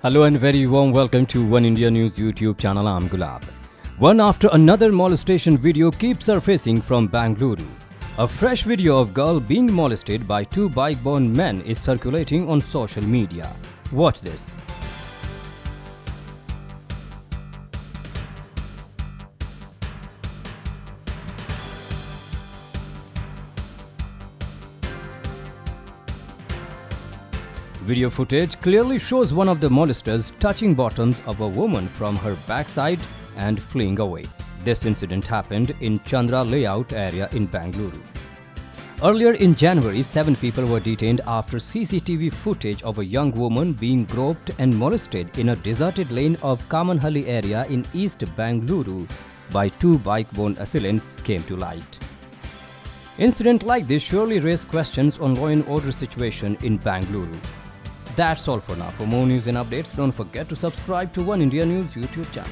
Hello and very warm welcome to One India News YouTube channel. I'm Gulab. One after another molestation video keeps surfacing from Bangalore. A fresh video of girl being molested by two bike-borne men is circulating on social media. Watch this. Video footage clearly shows one of the molesters touching bottoms of a woman from her backside and fleeing away. This incident happened in Chandra layout area in Bangalore. Earlier in January, seven people were detained after CCTV footage of a young woman being groped and molested in a deserted lane of Kammanahalli area in East Bangalore by two bike-borne assailants came to light. Incident like this surely raise questions on law and order situation in Bangalore. That's all for now. For more news and updates, don't forget to subscribe to One India News YouTube channel.